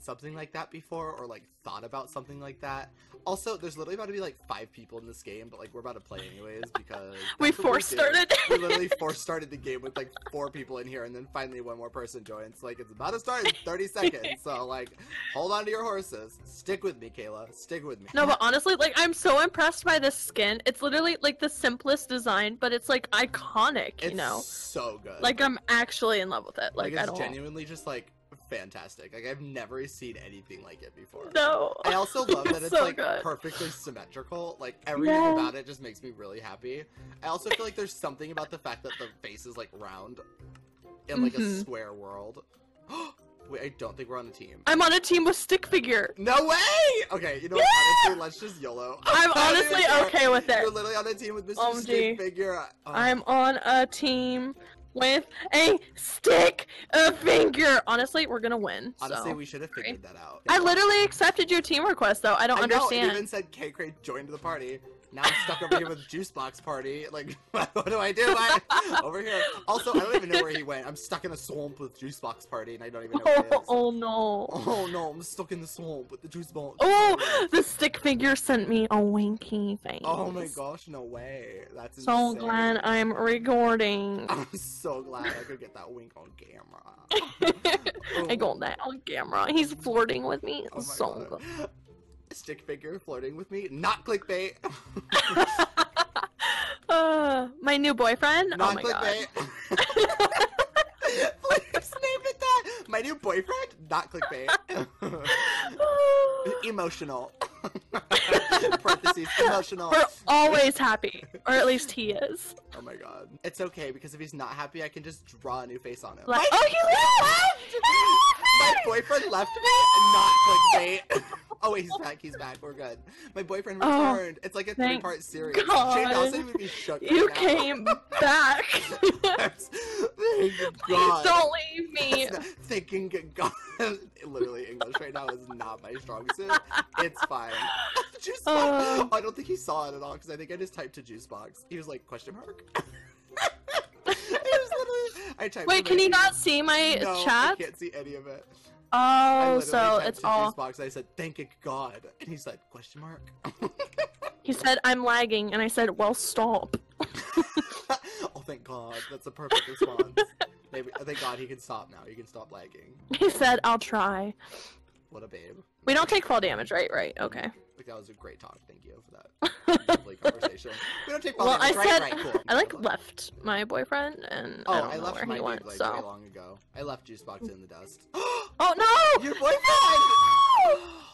seen something like that before, or like thought about something like that. Also, there's literally about to be like five people in this game, but like we're about to play anyways because we force started. We literally force started the game with like four people in here, and then finally one more person joins. Like it's about to start in 30 seconds, so like hold on to your horses. Stick with me, Kayla. Stick with me. No, but honestly, like I'm so impressed by this skin. It's literally like the simplest design, but it's like iconic, you it's know. so good. Like I'm actually in love with it. Like, Like, I it's genuinely just like fantastic. Like I've never seen anything like it before. No. I also love that It's it's so like good. perfectly symmetrical. Like everything Yeah. about it just makes me really happy. I also feel like there's something about the fact that the face is like round in like a Mhm. square world. Wait, I don't think we're on a team. I'm on a team with stick figure. No way! Okay, you know what? Honestly, let's just YOLO. I'm I don't honestly okay with it. You're literally on a team with Mr. OMG. Stick Figure. Oh, I'm on a team with a stick a figure. Honestly, we're gonna win. honestly, so. we should have figured that out. I literally accepted your team request though. I don't I know, understand. It even said KaykRae joined the party. Now I'm stuck over here with Juicebox Party. Like, what do I do? I, over here. Also, I don't even know where he went. I'm stuck in a swamp with Juicebox Party, and I don't even know where he Oh, is. oh no. Oh no, I'm stuck in the swamp with the Juicebox. Oh, the stick figure sent me a winky face. Oh my gosh, no way. That's So insane. glad I'm recording. I'm so glad I could get that wink on camera. I got that on camera. He's flirting with me. Oh so God. Stick figure flirting with me. Not clickbait. uh, my new boyfriend. Not oh my god. clickbait. Please name it that. My new boyfriend. Not clickbait. emotional. Parentheses. Emotional. We're always happy, or at least he is. Oh my god. It's okay because if he's not happy, I can just draw a new face on him. Like, my, oh, he left. my boyfriend left me. Not clickbait. Oh wait, he's back. He's back. We're good. My boyfriend Oh, returned. it's like a three-part series. God. Shane Dawson would be shook. You now. came back. Thank God. Please Don't leave me. Not- Thinking God. Literally, English right now is not my strong suit. It's fine. Juice Uh. box. I don't think he saw it at all because I think I just typed to juice box. He was like question mark. it was literally. I typed. Wait, can you not see my no, I can't see any of it. Oh, so it's all. Box. I said, "Thank you, God," and he said, "Question mark." He said I'm lagging, and I said, "Well, stop." oh, thank God. That's a perfect response. Maybe. Thank God he can stop now. He can stop lagging. He said, "I'll try." What a babe. We don't take fall damage, right? Right. Okay. Like that was a great talk. Thank you for that lovely conversation. We don't take Well, damage, right? said right, cool. I like left my boyfriend, and Oh, I don't I, know left where my he went. like so. way long ago. I left Juicebox in the dust. Oh no! Your boyfriend!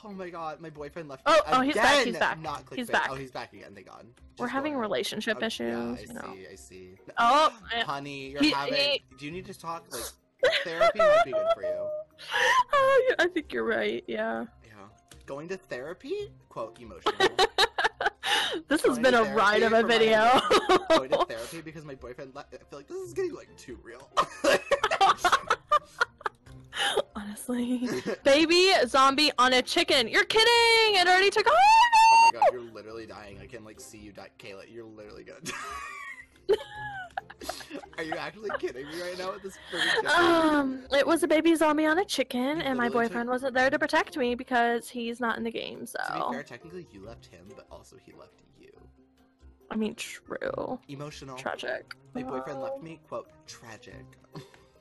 oh my god, my boyfriend left. Oh, oh, he's back, he's back. Not He's back. Oh, he's back again. Thank God. We're having relationship Oh, issues. Yeah, I you know. see. I see. Oh, honey, you're He- having. he- Do you need to talk? Like therapy might be good for you. oh, yeah, I think you're right. Yeah. Yeah. Going to therapy? Quote emotional. this has Going been to a ride of a video. going to therapy because my boyfriend. Le- I feel like this is getting like too real. Honestly, baby zombie on a chicken. You're kidding! It already took. Oh Oh my god, you're Are you actually kidding me right now with this freaking? Um, it was a baby zombie on a chicken, and my literally took- boyfriend wasn't there to protect me because he's not in the game. So, To be fair, technically you left him, but also he left you. I mean, true, Emotional. tragic. My boyfriend left me, quote, tragic.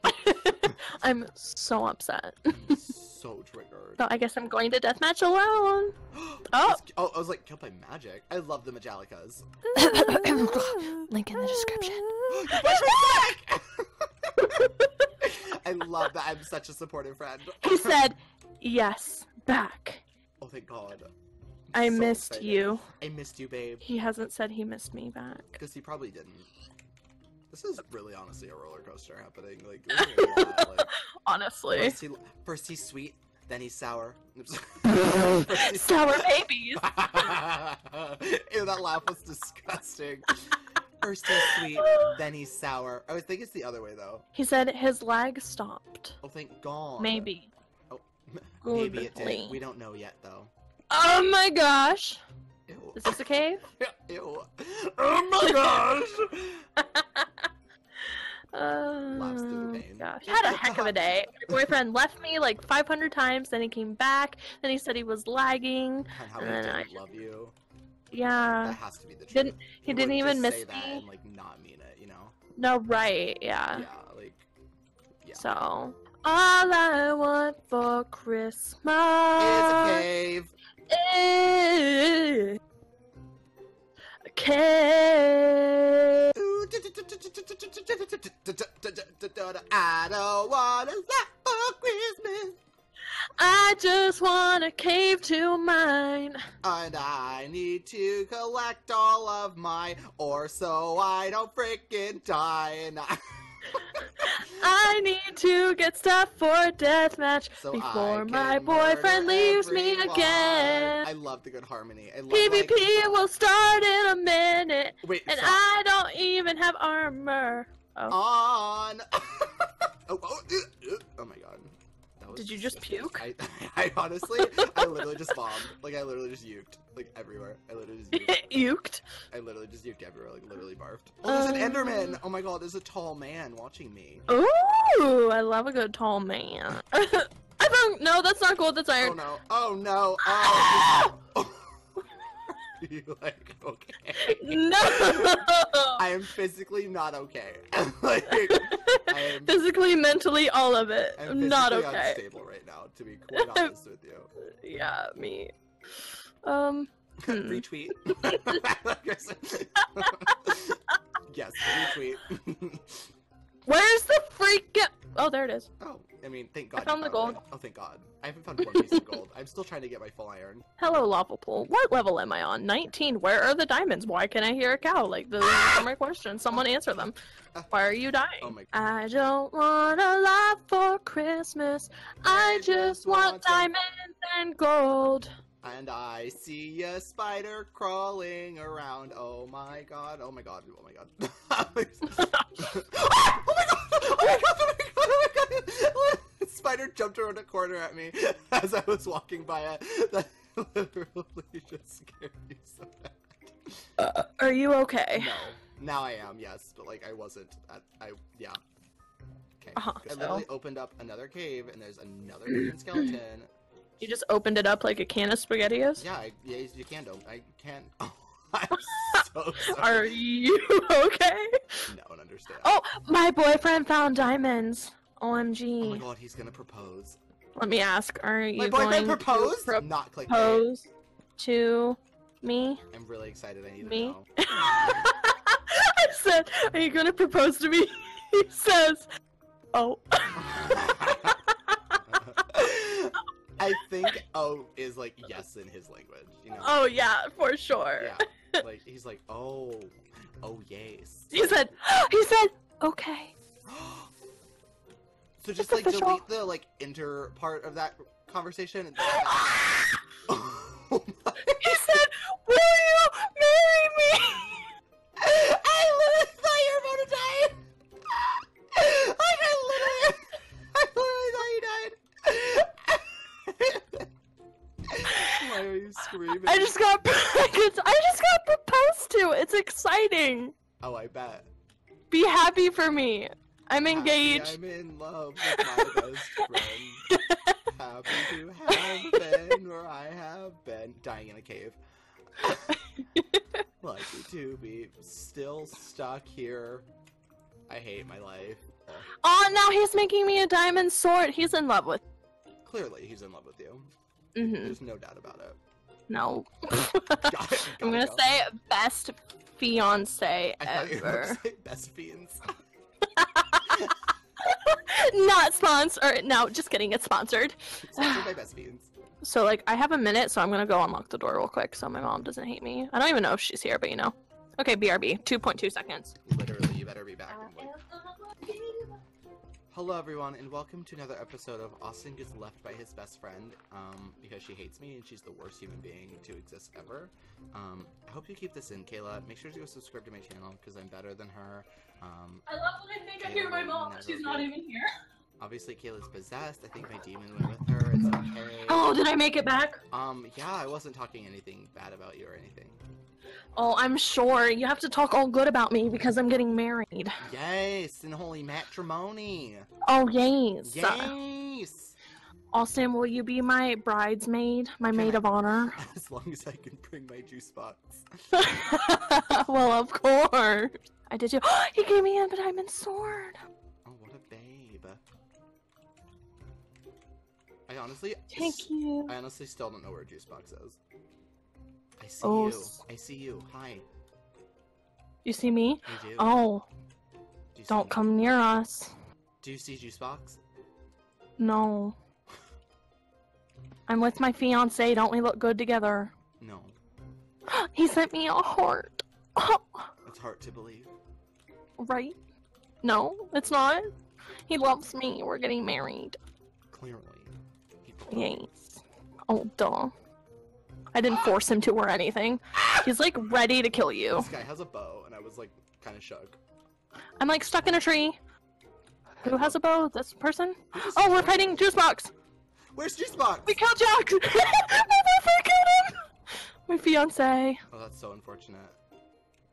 I'm so upset. so triggered. So I guess I'm going to deathmatch alone. Oh. Oh, I was like, killed by magic. I love the Magiclicas. Link in the description. Boyfriend's back! I love that. I'm such a supportive friend. He said, "Yes, back. Oh, thank God. I So missed excited. you." I missed you, babe. He hasn't said he missed me back. Because he probably didn't. This is really honestly a roller coaster happening. Like, this is a lot, like Honestly, first, he, first he's sweet, then he's sour. Sour babies. Ew, that laugh was disgusting. First he's sweet, then he's sour. I think it's the other way though. He said his lag stopped. Oh, thank God. Maybe. Oh, maybe it did. We don't know yet though. Oh my gosh! Ew. Is this a cave? Ew. Oh my gosh. Uh, Laughs through the pain. God. yeah, had a heck of a day. My boyfriend left me like 500 times, then he came back, then he said he was lagging. And how And I love you. Yeah. That has to be the truth. Didn't- he didn't even miss me. and like not mean it, you know? No, right, yeah. yeah, like yeah. So, all I want for Christmas Is a cave. is a. Ooh, I don't want a lot for Christmas. I just want a cave to mine. And I need to collect all of my ore so I don't freaking die. And I... I need to get stuff for deathmatch so before my boyfriend leaves me again. I love the good harmony. I love PvP like... will start in a minute, Wait, and stop. I don't even have armor. on. oh, oh, uh, uh, oh my god. Did you just puke? I, I honestly, I literally just bombed. Like I literally just uked, like everywhere. I literally just uked. Uked. I literally just uked everywhere. Like literally barfed. Oh, there's an Um, Enderman. Oh my god, there's a tall man watching me. Ooh, I love a good tall man. I found no, that's not gold. That's iron. Oh no. Oh no. Oh. You like okay? No. I am physically not okay. like I am. Physically, mentally, all of it. I'm I'm not okay. unstable right now, to be quite honest with you. Yeah, me. Um. hmm. retweet. yes, retweet. Where's the freaking? Oh, there it is. oh, I mean, thank God. you found the it. gold. Oh, thank God. I haven't found one piece of gold. I'm still trying to get my full iron. Hello, lava pool. What level am I on? 19. Where are the diamonds? Why can I hear a cow? Like, those are my questions. Someone answer them. Why are you dying? Oh my- I don't want a lot for Christmas. I just want diamonds and gold. And I see a spider crawling around. Oh my god, oh my god, oh my god. oh my god! Oh my god! Oh my god! Oh my god! Oh my god! Spider jumped around a corner at me as I was walking by it. That literally just scared me so bad. Are you okay? No. Now I am, yes, but like I wasn't. At, I yeah. Okay. Uh-huh, I so- literally opened up another cave, and there's another green skeleton. You just opened it up like a can of SpaghettiOs? Yeah, I, yeah, you can. Don't. I can't. Oh, I'm so sorry. Are you okay? No, I understand. Oh, my boyfriend found diamonds. Oh my god, he's gonna propose. Let me ask, are you My going boyfriend to proposed? Not clickbait. propose to me? I'm really excited. I need Me? to know. I said, are you going to propose to me? He says, oh. I think oh is like yes in his language. You know. Oh, yeah, for sure. Yeah. Like he's like oh, oh yes. He said, he said, okay. so just like delete the like inter part of that conversation. And oh He said, will you marry me? I literally thought you were about to die. Like I literally, I literally thought you died. Why are you screaming? I just got, I just got proposed to. It's exciting. Oh, I bet. Be happy for me. I'm Happy engaged. I'm in love with my best friend. Happy to have been where I have been, dying in a cave. Lucky to be still stuck here. I hate my life. Oh, now he's making me a diamond sword. He's in love with. Clearly, he's in love with you. hmm There's no doubt about it. No. Got it, I'm gonna go. say best fiance I thought you were ever. say best fiends. Not sponsored. No, just kidding. It's sponsored. Sponsored by best fiends. So like, I have a minute, so I'm gonna go unlock the door real quick, so my mom doesn't hate me. I don't even know if she's here, but you know. Okay, BRB. 2.2 seconds. Literally, you better be back in like Hello everyone and welcome to another episode of Austin gets left by his best friend um, because she hates me and she's the worst human being to exist ever. Um, I hope you keep this in, Kayla. Make sure to go subscribe to my channel because I'm better than her. Um, I love when I think I hear my mom, she's not even here. obviously Kayla's possessed. I think my demon went with her. It's okay. Oh, did I make it back? Um, yeah, I wasn't talking anything bad about you or anything. Oh, I'm sure. You have to talk all good about me because I'm getting married. Yes, in holy matrimony. Oh, yes. Yes. Oh, Austin, will you be my bridesmaid, my Can maid I- of honor? As long as I can bring my juice box. well, of course. I did you. he gave me a diamond sword. Oh, what a babe. I honestly, Thank you. I honestly still don't know where juice box is. I see Oh, you. I see you. Hi. You see me? I do. Oh, Do me? come near us. Do you see juice box? No. I'm with my fiance. Don't we look good together? No. he sent me a heart. It's hard to believe. right? No, it's not. He loves me. We're getting married. Clearly. Yes. Oh, duh. I didn't force him to or anything. He's like ready to kill you. This guy has a bow, and I was like kind of shook. I'm like stuck in a tree. Who has a bow? This person? Oh, we're fighting Juice Box. Where's juice box? We killed Jack. my boyfriend killed him. My fiance. Oh, that's so unfortunate.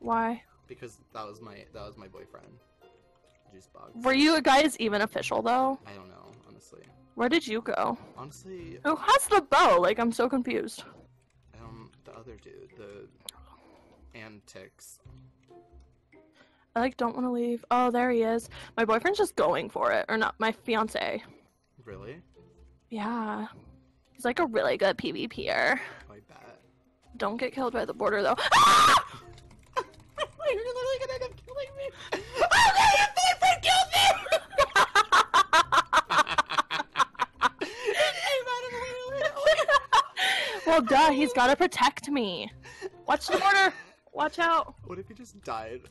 Why? Because that was my that was my boyfriend. Juice box. Were you guys even official though? I don't know, honestly. Where did you go? Honestly, Who has the bow? Like I'm so confused. The other dude, the antics. I like don't want to leave. Oh, there he is. My boyfriend's just going for it, or not? My fiance. Really? Yeah. He's like a really good PvPer. I bet. Don't get killed by the border though. Ah! You're literally gonna end up killing me. Oh no, your boyfriend killed me! It came out of literally- well, duh. He's gotta protect me. Watch the border. Watch out. What if he just died?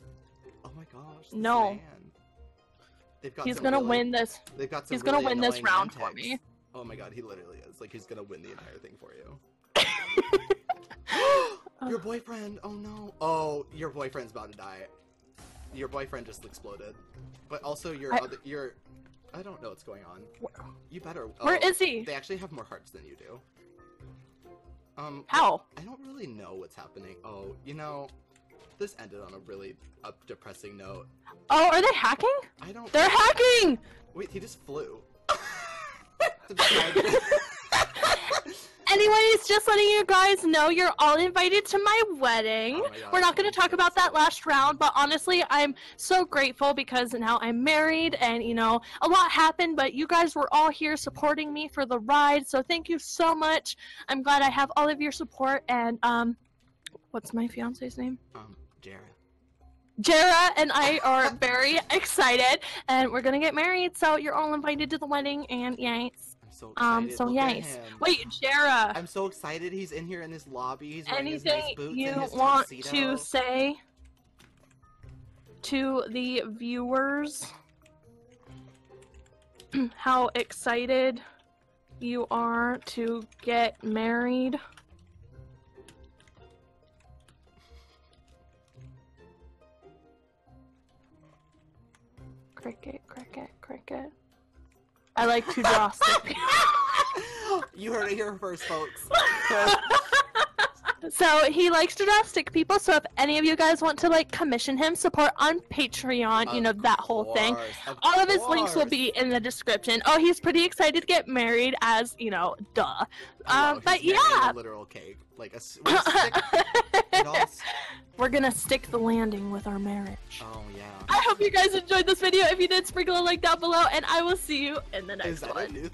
Oh my gosh. No. man. They've got He's gonna really- win this. They've got some He's gonna win this round for me. Oh my god, he literally is. Like he's gonna win the entire thing for you. your boyfriend. Oh no. Oh, your boyfriend's about to die. Your boyfriend just exploded. But also your I- other your I don't know what's going on. You better. Where oh, is he? They actually have more hearts than you do. Um, How? I don't really know what's happening. Oh, you know, this ended on a really uh, depressing note. Oh, are they hacking? I don't. They're hacking. Wait, he just flew. Anyways, just letting you guys know you're all invited to my wedding. Oh my We're not going to talk about that last round, but honestly, I'm so grateful because now I'm married and, you know, a lot happened, but you guys were all here supporting me for the ride. So thank you so much. I'm glad I have all of your support. And, um, what's my fiance's name? um, Jerreh. Jerreh and I are very excited and we're going to get married. So you're all invited to the wedding and yes. So excited. Um, so yes. Wait, Jerreh. I'm so excited. He's in here in his lobby. He's wearing his nice anything boots you and his want tuxedo. to say to the viewers how excited you are to get married cricket cricket cricket i like to draw stick you heard it here first, folks. So he likes to draw stick people. So if any of you guys want to like commission him, support on Patreon, you know that whole thing. Of All of his links will be in the description. Oh, he's pretty excited to get married, as you know, duh. Um, but yeah, a literal cake, like a, a stick. we're gonna stick the landing with our marriage. Oh yeah. I hope you guys enjoyed this video. If you did, sprinkle a like down below, and I will see you in the next one. Is that a one. new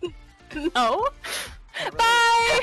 thing? no. Bye.